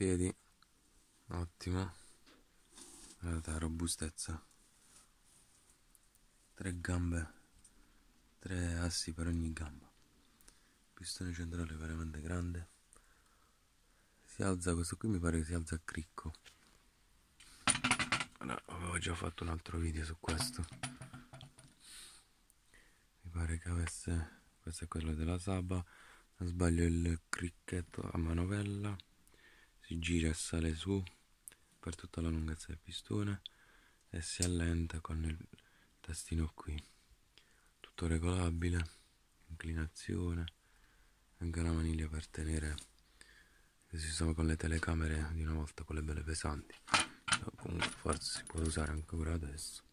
piedi. Ottimo. Guardate la robustezza. Tre gambe. Tre assi per ogni gamba. Pistone centrale veramente grande. Si alza questo qui mi pare che si alza a cricco. Allora, avevo già fatto un altro video su questo. Mi pare che avesse questo è quello della Saba. Non sbaglio il cricchetto a manovella si gira e sale su per tutta la lunghezza del pistone e si allenta con il tastino qui. Tutto regolabile inclinazione anche una maniglia per tenere si usava con le telecamere di una volta quelle belle pesanti. Forse si può usare ancora adesso